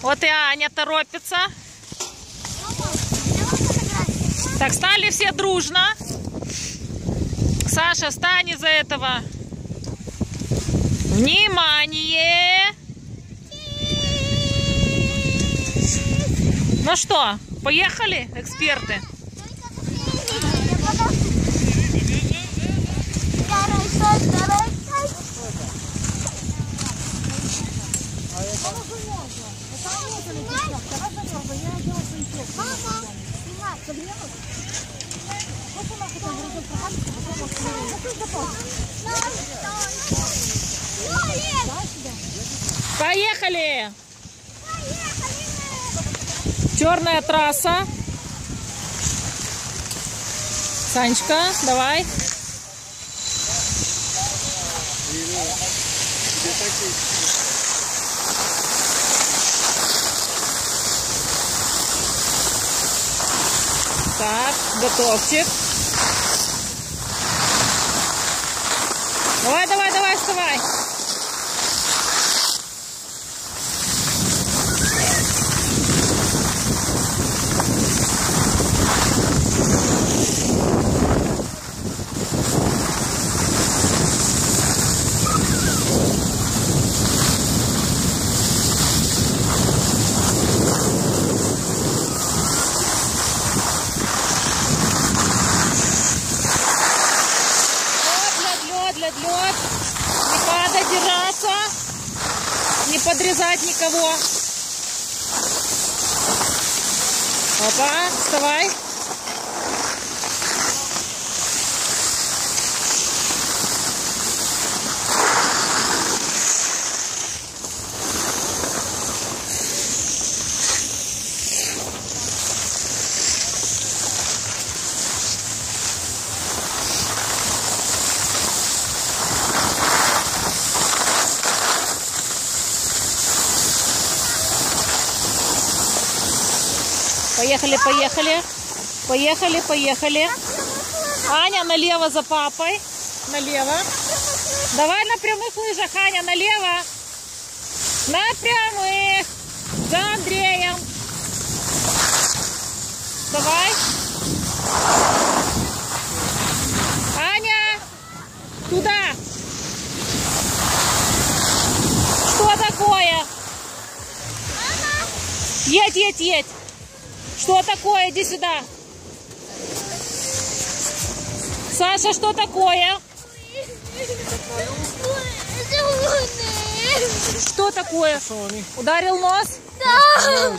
Вот и Аня торопится. Так, стали все дружно. Саша, встань из-за этого. Внимание! Ну что, поехали, эксперты? Поехали! Черная трасса. Санечка, давай. Так, готовчик. Давай, давай, давай, вставай. Не подрезать никого. Опа, вставай. Поехали, поехали. Поехали, поехали. Аня налево за папой. Налево. Давай на прямых лыжах, Аня, налево. На прямых. За Андреем. Давай. Аня, туда. Что такое? Едь, едь, едь. Что такое? Иди сюда. Саша, что такое? Что такое? Ударил нос? Да!